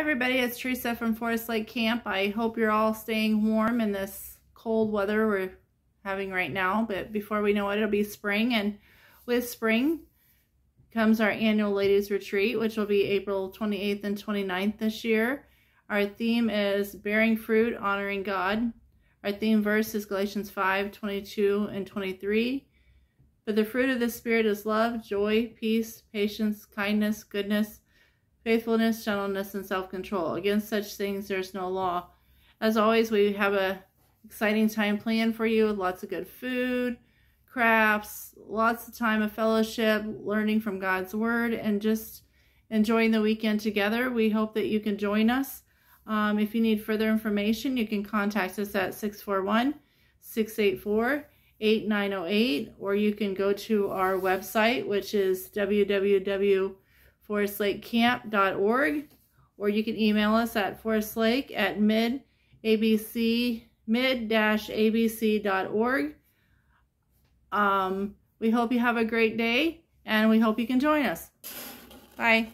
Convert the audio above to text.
everybody, it's Teresa from Forest Lake Camp. I hope you're all staying warm in this cold weather we're having right now. But before we know it, it'll be spring. And with spring comes our annual Ladies Retreat, which will be April 28th and 29th this year. Our theme is Bearing Fruit, Honoring God. Our theme verse is Galatians 5, 22 and 23. But the fruit of the Spirit is love, joy, peace, patience, kindness, goodness, faithfulness, gentleness, and self-control. Against such things there's no law. As always, we have a exciting time planned for you with lots of good food, crafts, lots of time of fellowship, learning from God's Word, and just enjoying the weekend together. We hope that you can join us. Um, if you need further information, you can contact us at 641 684 8908, or you can go to our website, which is www forestlakecamp.org, or you can email us at forestlake at mid-abc mid-abc.org. Um, we hope you have a great day, and we hope you can join us. Bye.